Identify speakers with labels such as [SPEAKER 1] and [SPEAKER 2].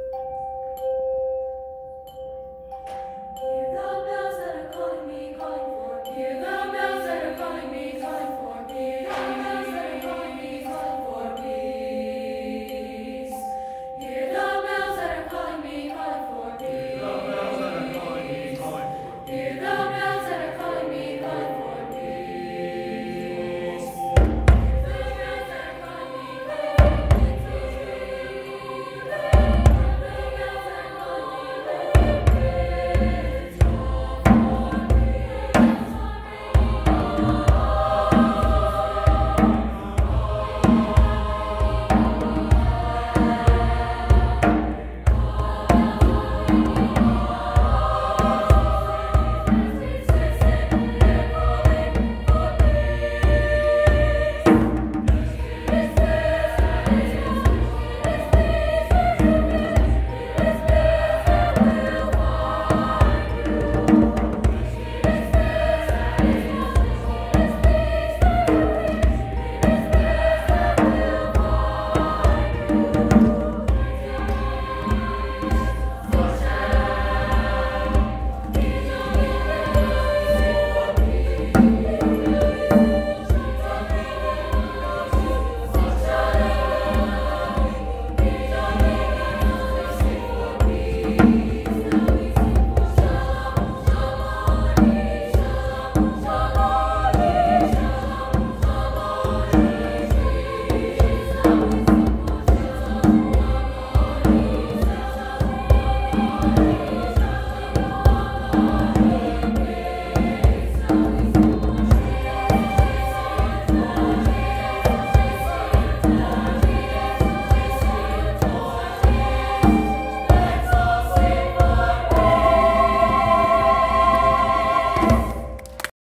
[SPEAKER 1] you